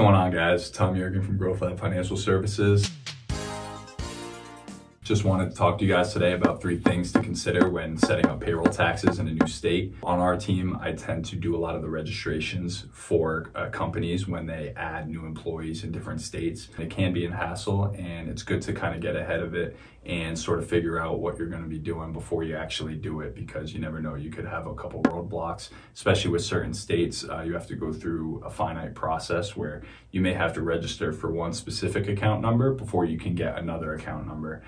going on guys? Tom Yergin from Growth Lab Financial Services. Just wanted to talk to you guys today about three things to consider when setting up payroll taxes in a new state. On our team, I tend to do a lot of the registrations for uh, companies when they add new employees in different states. It can be a hassle and it's good to kind of get ahead of it and sort of figure out what you're going to be doing before you actually do it because you never know. You could have a couple roadblocks, especially with certain states. Uh, you have to go through a finite process where you may have to register for one specific account number before you can get another account number.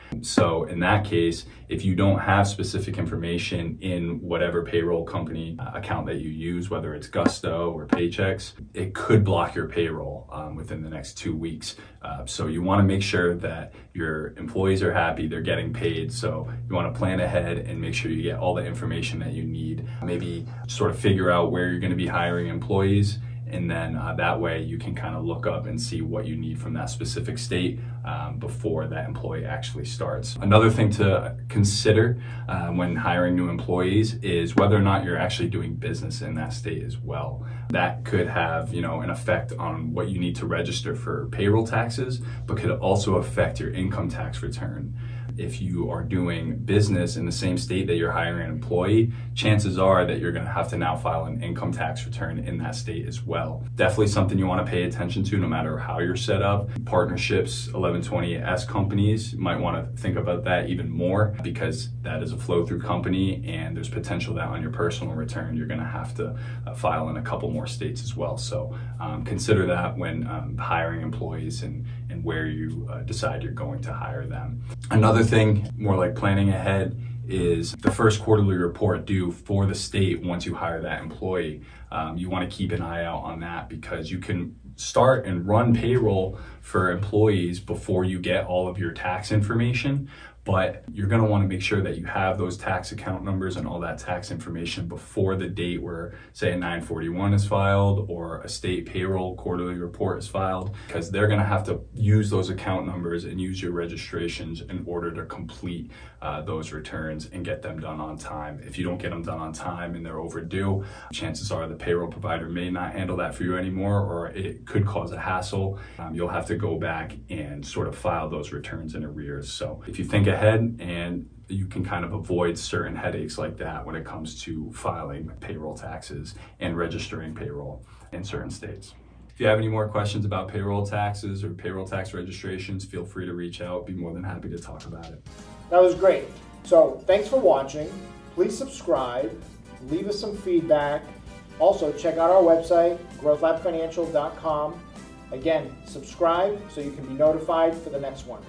In that case, if you don't have specific information in whatever payroll company uh, account that you use, whether it's Gusto or Paychex, it could block your payroll um, within the next two weeks. Uh, so you want to make sure that your employees are happy, they're getting paid. So you want to plan ahead and make sure you get all the information that you need. Maybe sort of figure out where you're going to be hiring employees and then uh, that way you can kind of look up and see what you need from that specific state um, before that employee actually starts. Another thing to consider uh, when hiring new employees is whether or not you're actually doing business in that state as well. That could have, you know, an effect on what you need to register for payroll taxes, but could also affect your income tax return if you are doing business in the same state that you're hiring an employee, chances are that you're going to have to now file an income tax return in that state as well. Definitely something you want to pay attention to no matter how you're set up. Partnerships, 1120S companies might want to think about that even more because that is a flow through company and there's potential that on your personal return you're going to have to uh, file in a couple more states as well. So um, consider that when um, hiring employees and, and where you uh, decide you're going to hire them. Another thing, more like planning ahead, is the first quarterly report due for the state once you hire that employee. Um, you want to keep an eye out on that because you can start and run payroll for employees before you get all of your tax information but you're going to want to make sure that you have those tax account numbers and all that tax information before the date where say a 941 is filed or a state payroll quarterly report is filed because they're going to have to use those account numbers and use your registrations in order to complete uh, those returns and get them done on time. If you don't get them done on time and they're overdue chances are the payroll provider may not handle that for you anymore or could cause a hassle um, you'll have to go back and sort of file those returns in arrears so if you think ahead and you can kind of avoid certain headaches like that when it comes to filing payroll taxes and registering payroll in certain states. If you have any more questions about payroll taxes or payroll tax registrations, feel free to reach out. Be more than happy to talk about it. That was great. So thanks for watching. Please subscribe, leave us some feedback. Also, check out our website, growthlabfinancial.com. Again, subscribe so you can be notified for the next one.